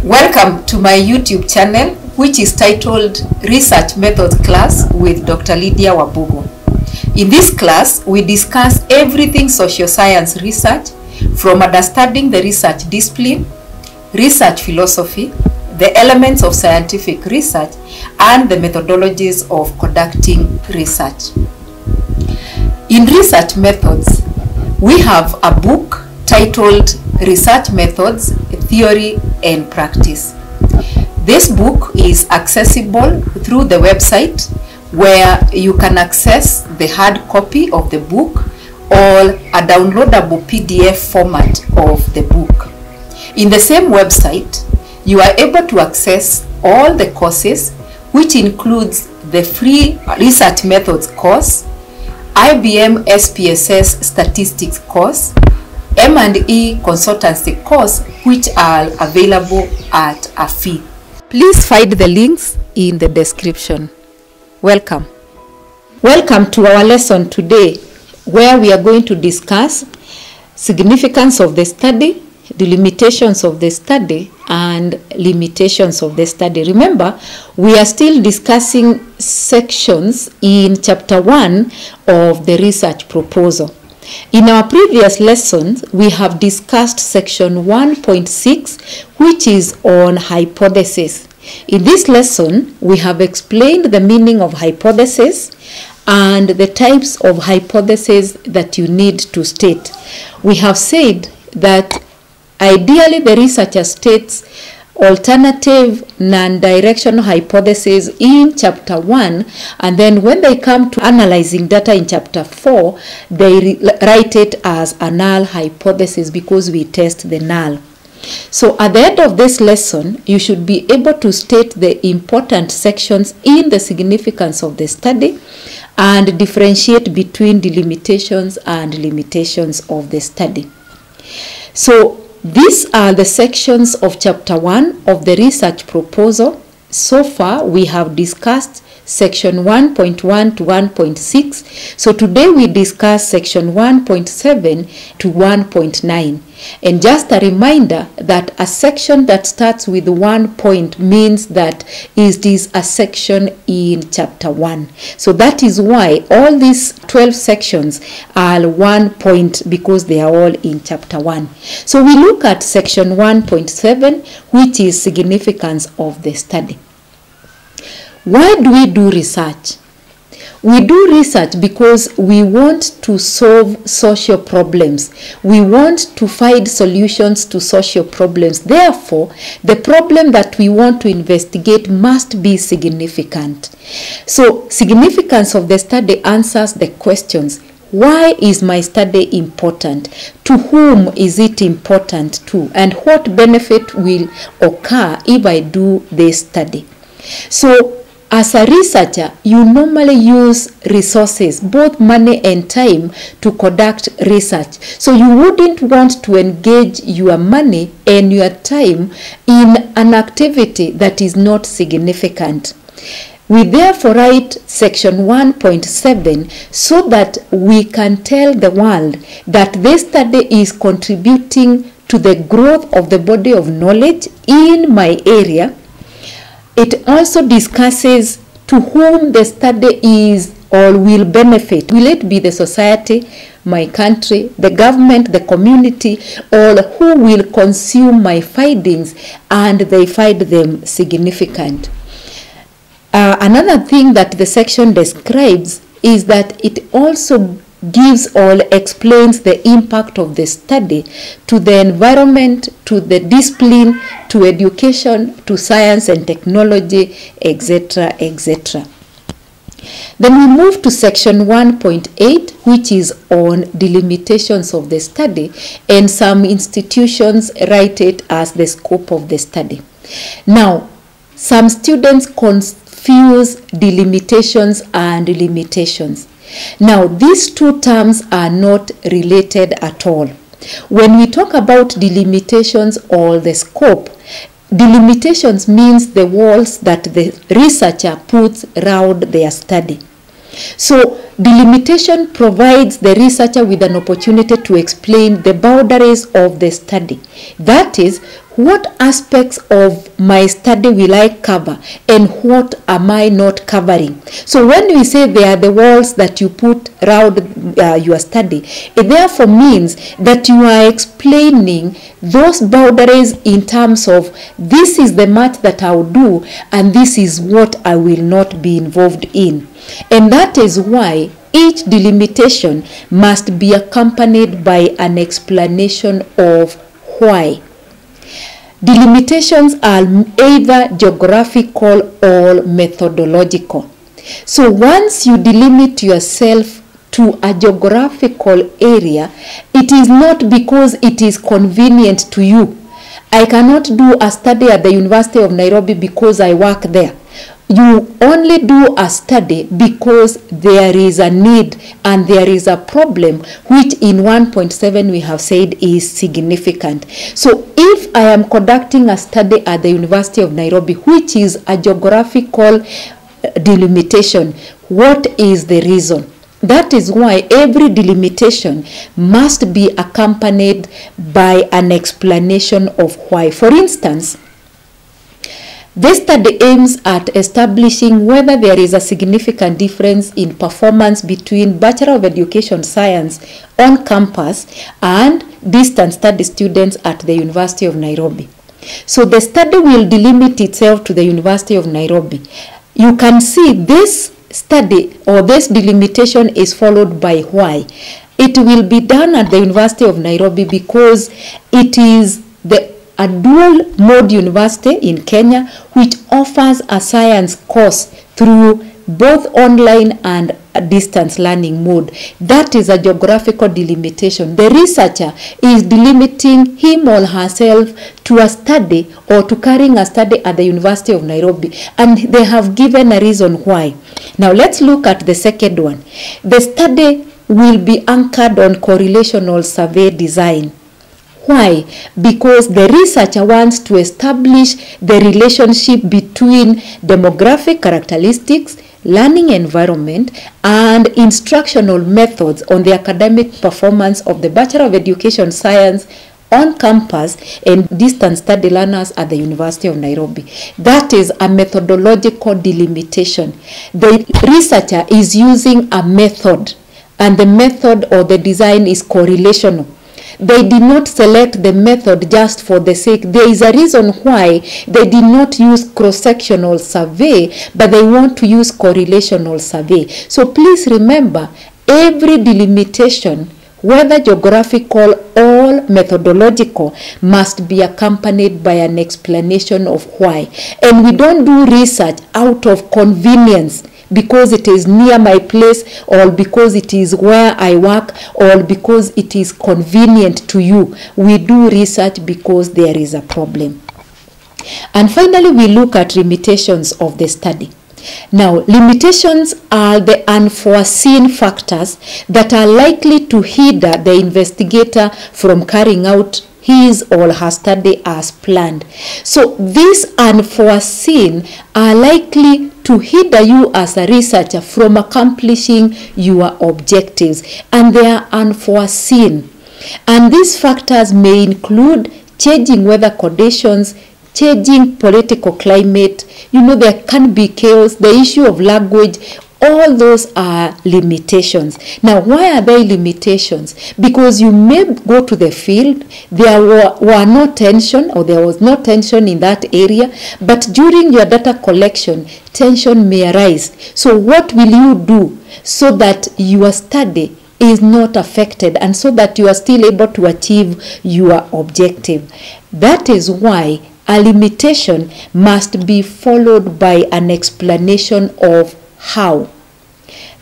Welcome to my YouTube channel, which is titled Research Methods Class with Dr. Lydiah Wambugu. In this class, we discuss everything social science research, from understanding the research discipline, research philosophy, the elements of scientific research, and the methodologies of conducting research. In research methods, we have a book titled Research Methods, Theory and Practice. This book is accessible through the website where you can access the hard copy of the book or a downloadable PDF format of the book. In the same website, you are able to access all the courses, which includes the free Research Methods course, IBM SPSS Statistics course, M&E Consultancy course, which are available at a fee. Please find the links in the description. Welcome. Welcome to our lesson today, where we are going to discuss significance of the study, the limitations of the study, and limitations of the study. Remember, we are still discussing sections in chapter 1 of the research proposal. In our previous lessons, we have discussed section 1.6, which is on hypothesis. In this lesson, we have explained the meaning of hypothesis and the types of hypotheses that you need to state. We have said that ideally the researcher states alternative non-directional hypotheses in chapter 1 and then when they come to analyzing data in chapter 4 they write it as a null hypothesis because we test the null. So at the end of this lesson you should be able to state the important sections in the significance of the study and differentiate between the limitations and limitations of the study. So these are the sections of chapter 1 of the research proposal. So far, we have discussed section 1.1 to 1.6. So today we discuss section 1.7 to 1.9. And just a reminder that a section that starts with one point means that it is a section in chapter 1. So that is why all these 12 sections are one point because they are all in chapter 1. So we look at section 1.7 which is significance of the study. Why do we do research? We do research because we want to solve social problems. We want to find solutions to social problems. Therefore, the problem that we want to investigate must be significant. So, significance of the study answers the questions why is my study important? To whom is it important to? And what benefit will occur if I do this study? So, as a researcher, you normally use resources, both money and time, to conduct research. So you wouldn't want to engage your money and your time in an activity that is not significant. We therefore write section 1.7 so that we can tell the world that this study is contributing to the growth of the body of knowledge in my area it also discusses to whom the study is or will benefit. Will it be the society, my country, the government, the community, or who will consume my findings and they find them significant? Uh, another thing that the section describes is that it also gives or explains the impact of the study to the environment, to the discipline, to education, to science and technology, etc., etc. Then we move to section 1.8, which is on delimitations of the study, and some institutions write it as the scope of the study. Now, some students confuse delimitations and limitations. Now, these two terms are not related at all. When we talk about delimitations or the scope, delimitations means the walls that the researcher puts around their study. So, delimitation provides the researcher with an opportunity to explain the boundaries of the study. That is, what aspects of my study will I cover and what am I not covering? So when we say they are the walls that you put around uh, your study, it therefore means that you are explaining those boundaries in terms of this is the much that I will do and this is what I will not be involved in. And that is why each delimitation must be accompanied by an explanation of why. Delimitations are either geographical or methodological. So once you delimit yourself to a geographical area, it is not because it is convenient to you. I cannot do a study at the University of Nairobi because I work there you only do a study because there is a need and there is a problem which in 1.7 we have said is significant. So if i am conducting a study at the university of nairobi which is a geographical uh, delimitation what is the reason? That is why every delimitation must be accompanied by an explanation of why. For instance this study aims at establishing whether there is a significant difference in performance between Bachelor of Education Science on campus and distance study students at the University of Nairobi. So the study will delimit itself to the University of Nairobi. You can see this study or this delimitation is followed by why. It will be done at the University of Nairobi because it is a dual mode university in Kenya which offers a science course through both online and distance learning mode. That is a geographical delimitation. The researcher is delimiting him or herself to a study or to carrying a study at the University of Nairobi and they have given a reason why. Now let's look at the second one. The study will be anchored on correlational survey design. Why? Because the researcher wants to establish the relationship between demographic characteristics, learning environment, and instructional methods on the academic performance of the Bachelor of Education Science on campus and distance study learners at the University of Nairobi. That is a methodological delimitation. The researcher is using a method and the method or the design is correlational they did not select the method just for the sake. There is a reason why they did not use cross-sectional survey, but they want to use correlational survey. So please remember, every delimitation whether geographical or methodological, must be accompanied by an explanation of why. And we don't do research out of convenience because it is near my place or because it is where I work or because it is convenient to you. We do research because there is a problem. And finally, we look at limitations of the study. Now, limitations are the unforeseen factors that are likely to hinder the investigator from carrying out his or her study as planned. So these unforeseen are likely to hinder you as a researcher from accomplishing your objectives and they are unforeseen. And these factors may include changing weather conditions, changing political climate, you know, there can be chaos, the issue of language, all those are limitations. Now, why are they limitations? Because you may go to the field, there were, were no tension or there was no tension in that area, but during your data collection, tension may arise. So, what will you do so that your study is not affected and so that you are still able to achieve your objective? That is why a limitation must be followed by an explanation of how.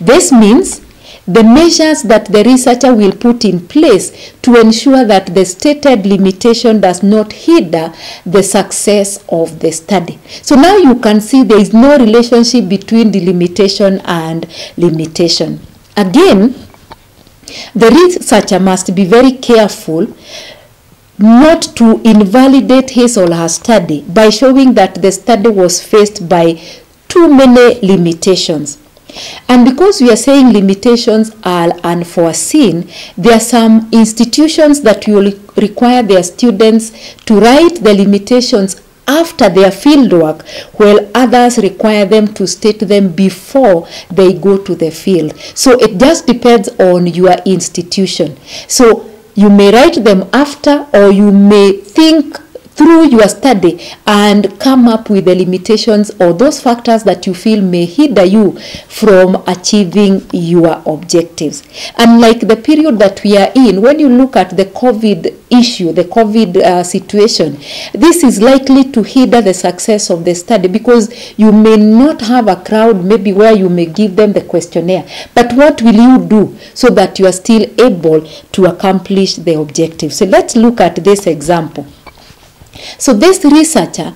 This means the measures that the researcher will put in place to ensure that the stated limitation does not hinder the success of the study. So now you can see there is no relationship between the limitation and limitation. Again, the researcher must be very careful not to invalidate his or her study by showing that the study was faced by too many limitations. And because we are saying limitations are unforeseen, there are some institutions that will require their students to write the limitations after their fieldwork, while others require them to state them before they go to the field. So it just depends on your institution. So you may write them after, or you may think through your study and come up with the limitations or those factors that you feel may hinder you from achieving your objectives. Unlike the period that we are in, when you look at the COVID issue, the COVID uh, situation, this is likely to hinder the success of the study because you may not have a crowd maybe where you may give them the questionnaire. But what will you do so that you are still able to accomplish the objective? So let's look at this example. So this researcher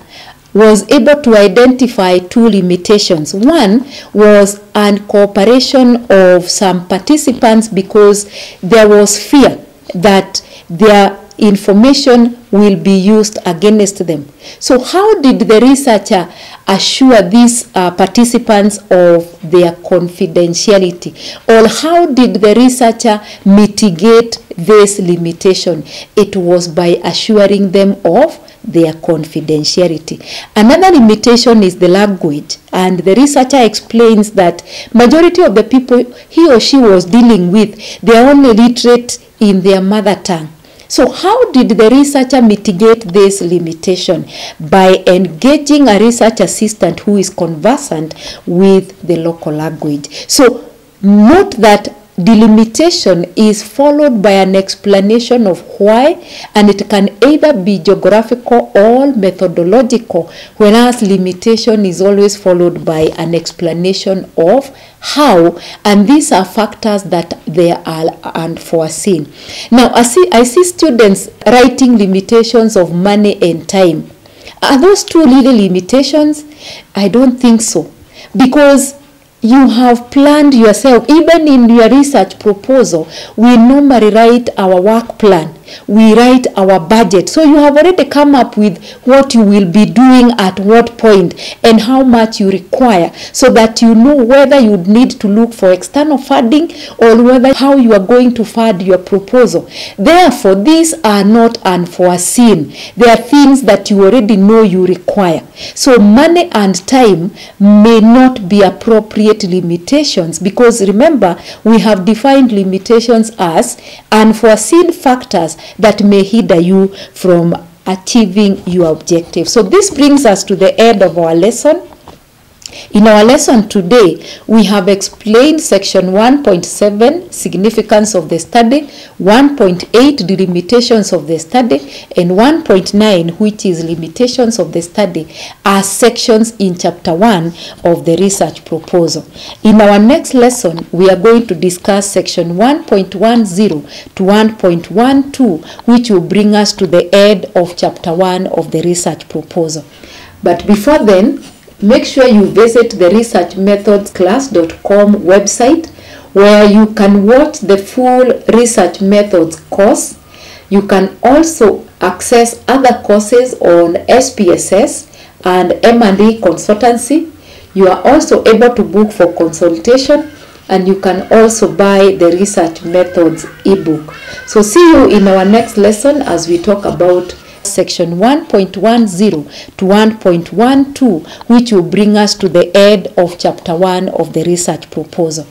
was able to identify two limitations. One was an cooperation of some participants because there was fear that their information will be used against them. So how did the researcher assure these uh, participants of their confidentiality? Or how did the researcher mitigate this limitation? It was by assuring them of their confidentiality. Another limitation is the language and the researcher explains that majority of the people he or she was dealing with they are only literate in their mother tongue. So how did the researcher mitigate this limitation? By engaging a research assistant who is conversant with the local language. So note that delimitation is followed by an explanation of why and it can either be geographical or methodological whereas limitation is always followed by an explanation of how and these are factors that they are unforeseen. Now i see i see students writing limitations of money and time. Are those two really limitations? I don't think so because you have planned yourself. Even in your research proposal we normally write our work plan we write our budget. So you have already come up with what you will be doing at what point and how much you require so that you know whether you need to look for external funding or whether how you are going to fund your proposal. Therefore these are not unforeseen. They are things that you already know you require. So money and time may not be appropriate limitations because remember we have defined limitations as unforeseen factors that may hinder you from achieving your objective. So this brings us to the end of our lesson. In our lesson today, we have explained section 1.7, significance of the study, 1.8, delimitations of the study, and 1.9, which is limitations of the study, are sections in chapter 1 of the research proposal. In our next lesson, we are going to discuss section 1.10 to 1.12, which will bring us to the end of chapter 1 of the research proposal. But before then, make sure you visit the researchmethodsclass.com website where you can watch the full research methods course. You can also access other courses on SPSS and M&E consultancy. You are also able to book for consultation and you can also buy the research methods ebook. So see you in our next lesson as we talk about section 1.10 to 1.12 which will bring us to the end of chapter 1 of the research proposal.